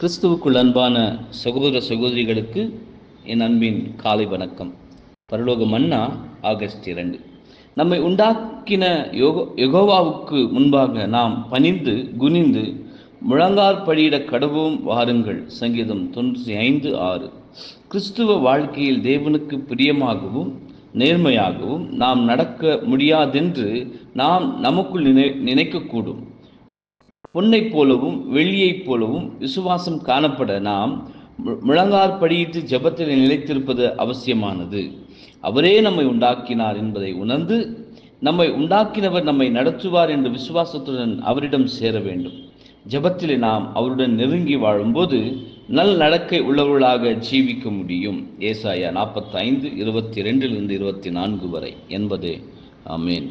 கிறிஸ்துவுக்குள் அன்பான சகோதர சகோதரிகளுக்கு என் அன்பின் காலை வணக்கம். பரலோக மன்னா ஆகஸ்ட் இரண்டு. நம்மை உண்டாக்கின யோகோ யகோவாவுக்கு முன்பாக நாம் பணிந்து குனிந்து முழங்கார் படியிட கடவும் வாருங்கள். சங்கீதம் தொண்ணூற்றி ஐந்து ஆறு. கிறிஸ்துவ வாழ்க்கையில் தேவனுக்கு பிரியமாகவும் நேர்மையாகவும் நாம் நடக்க முடியாதென்று நாம் நமக்குள் நினை நினைக்கக்கூடும். பொன்னைப் போலவும் வெள்ளியைப் போலவும் விசுவாசம் காணப்பட நாம் முழங்கார் படியிட்டு ஜெபத்தில் நிலைத்திருப்பது அவசியமானது. அவரே நம்மை உண்டாக்கினார் என்பதை உணர்ந்து நம்மை உண்டாக்கினவர் நம்மை நடத்துவார் என்று விசுவாசத்துடன் அவரிடம் சேர வேண்டும். ஜெபத்திலே நாம் அவருடன் நெருங்கி வாழும்போது நல் நடக்கை உள்ளவர்களாக ஜீவிக்க முடியும். ஏசாயா நாற்பத்தைந்து இருபத்தி ரெண்டிலிருந்து இருபத்தி நான்கு வரை. என்பதே. ஆமேன்.